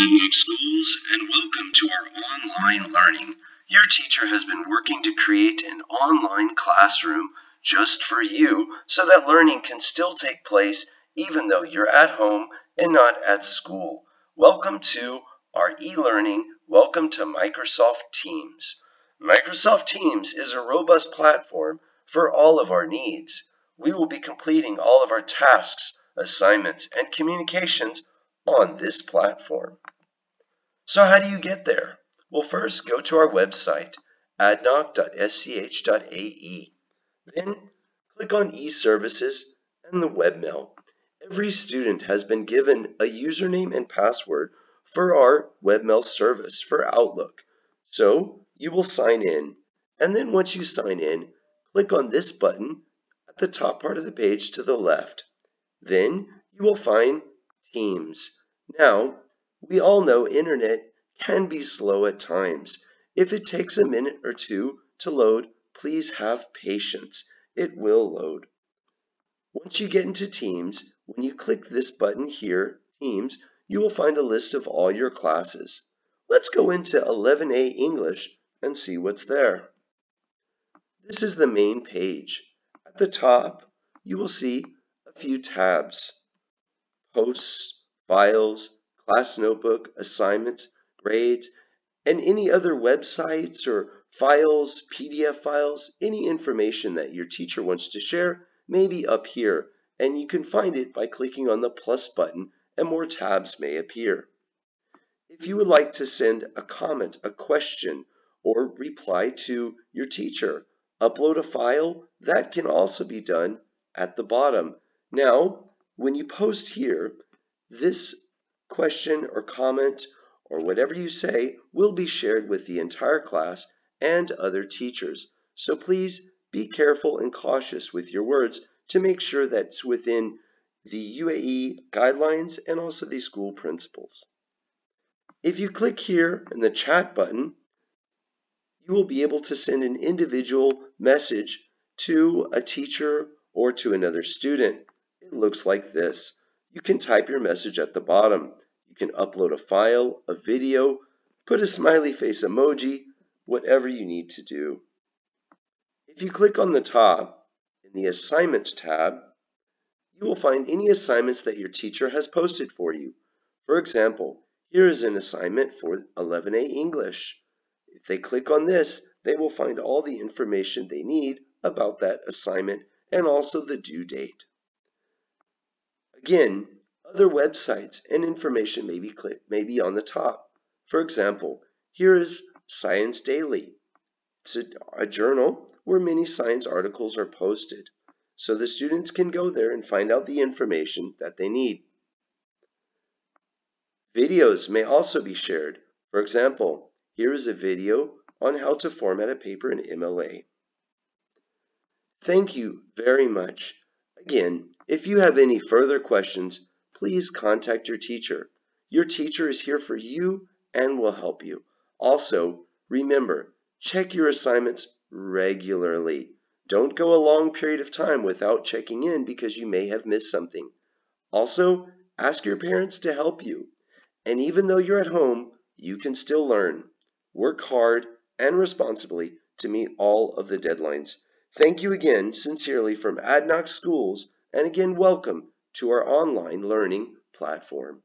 ADNOC Schools, and welcome to our online learning. Your teacher has been working to create an online classroom just for you so that learning can still take place even though you're at home and not at school. Welcome to our e-learning. Welcome to Microsoft Teams. Microsoft Teams is a robust platform for all of our needs. We will be completing all of our tasks, assignments, and communications on this platform. So how do you get there? Well, first go to our website, adnoc.sch.ae. Then click on e-services and the webmail. Every student has been given a username and password for our webmail service for Outlook. So you will sign in. And then once you sign in, click on this button at the top part of the page to the left. Then you will find Teams. Now, we all know internet can be slow at times. If it takes a minute or two to load, please have patience. It will load. Once you get into Teams, when you click this button here, Teams, you will find a list of all your classes. Let's go into 11A English and see what's there. This is the main page. At the top, you will see a few tabs posts, files, class notebook, assignments, grades, and any other websites or files, PDF files, any information that your teacher wants to share may be up here, and you can find it by clicking on the plus button and more tabs may appear. If you would like to send a comment, a question, or reply to your teacher, upload a file, that can also be done at the bottom. Now, when you post here, this question or comment or whatever you say will be shared with the entire class and other teachers. So please be careful and cautious with your words to make sure that it's within the UAE guidelines and also the school principles. If you click here in the chat button, you will be able to send an individual message to a teacher or to another student. Looks like this. You can type your message at the bottom. You can upload a file, a video, put a smiley face emoji, whatever you need to do. If you click on the top in the Assignments tab, you will find any assignments that your teacher has posted for you. For example, here is an assignment for 11A English. If they click on this, they will find all the information they need about that assignment and also the due date. Again, other websites and information may be, may be on the top. For example, here is Science Daily. It's a, a journal where many science articles are posted. So the students can go there and find out the information that they need. Videos may also be shared. For example, here is a video on how to format a paper in MLA. Thank you very much. Again, if you have any further questions, please contact your teacher. Your teacher is here for you and will help you. Also, remember, check your assignments regularly. Don't go a long period of time without checking in because you may have missed something. Also, ask your parents to help you. And even though you're at home, you can still learn. Work hard and responsibly to meet all of the deadlines. Thank you again, sincerely, from ADNOC Schools, and again, welcome to our online learning platform.